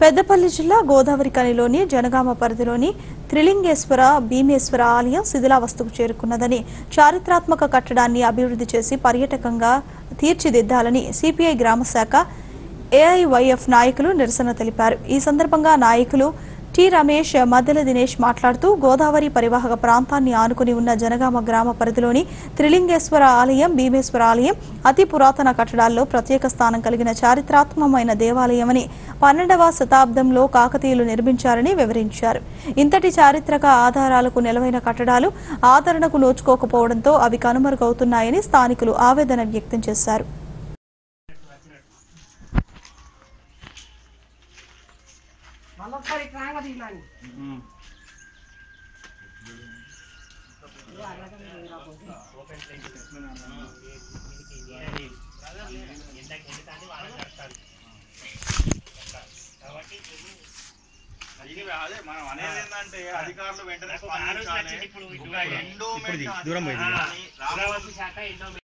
పెద్దపల్లి జిల్లా గోదావరి కనిలోని జనగామ పరిధిలోని త్రిలింగేశ్వర భీమేశ్వర ఆలయం శిథిలావస్థకు చేరుకున్నదని చారిత్రాత్మక కట్టడాన్ని అభివృద్ధి చేసి పర్యాటకంగా తీర్చిదిద్దాలని సిపిఐ గ్రామ శాఖ ఏఐవైఎఫ్ నాయకులు నిరసన తెలిపారు. ఈ సందర్భంగా నాయకులు టి రమేష్ మద్దెల దినేష్ మాట్లాడుతూ గోదావరి పరివాహక ప్రాంతాన్ని ఆనుకుని ఉన్న జనగామ గ్రామ పరిధిలోని త్రిలింగేశ్వర ఆలయం భీమేశ్వర ఆలయం అతి పురాతన కట్టడాల్లో ప్రత్యేక స్థానం కలిగిన చారిత్రాత్మకమైన దేవాలయమని పన్నెండవ శతాబ్దంలో కాకతీయులు నిర్మించారని వివరించారు. ఇంతటి చారిత్రక ఆధారాలకు నిలవైన కట్టడాలు ఆదరణకు నోచుకోకపోవడంతో అవి కనుమరుగవుతున్నాయని స్థానికులు ఆవేదన వ్యక్తం చేశారు. మళ్ళొకసారి ట్రాంగ్ తీయాలని అదే మనం అనేది ఏంటంటే అధికారులు వెంటనే స్పందించాలి. ఒక ఎండోమెంట్ దూరం పోయింది. రామోజీ